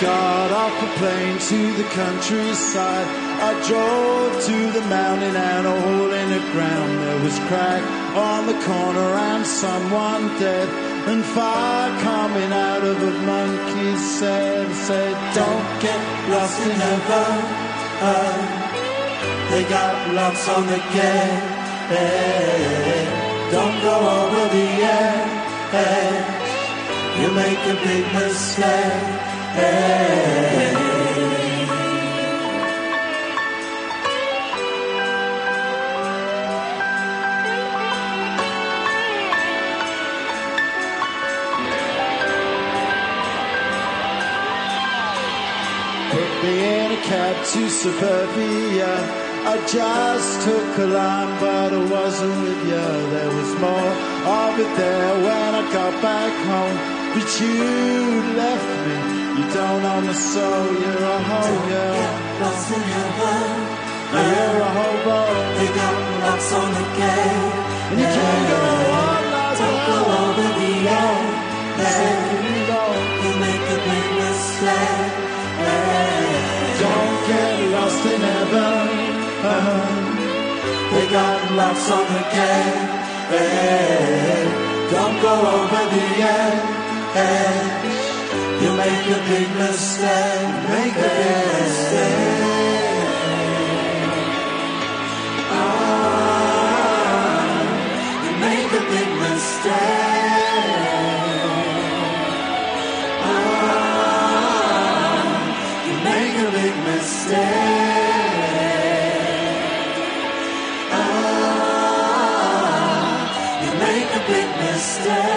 got off a plane to the countryside. I drove to the mountain and a hole in the ground. There was crack on the corner and someone dead. And fire coming out of a monkey's head. Said, don't get lost in heaven. They got locks on the gate. Don't go over the edge. You make a big mistake. To suburbia. I just took a line, but I wasn't with you. There was more of it there when I got back home. But you left me. You don't own soul. You're a hoe, yeah. Lost in heaven. You're a hobo. They got locks on the gate. And you can't go on like Don't go over the edge. You. You make a big mistake. Don't get lost in heaven. They got locks on the gate. Don't go over the edge. Make a big mistake. Make a big mistake. Ah, you make a big mistake. Ah, you make a big mistake. Ah, you make a big mistake.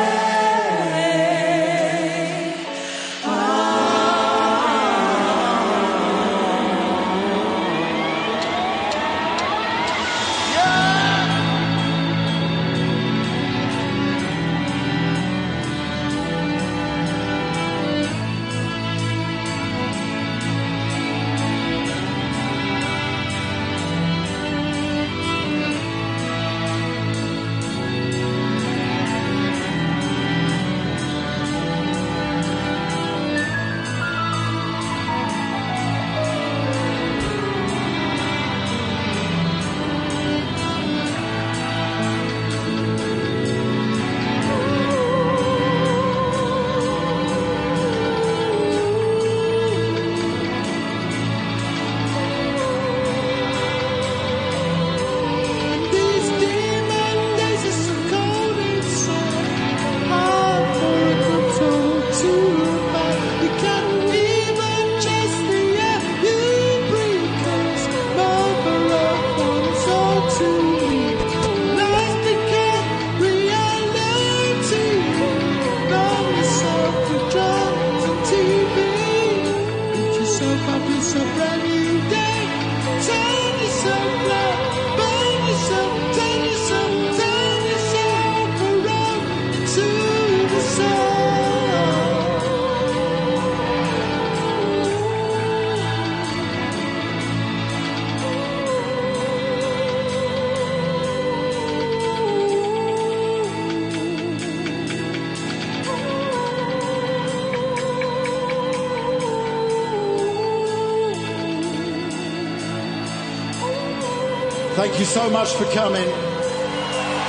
Thank you so much for coming,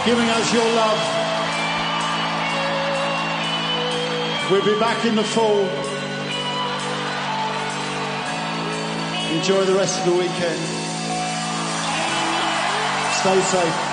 giving us your love. We'll be back in the fall. Enjoy the rest of the weekend. Stay safe.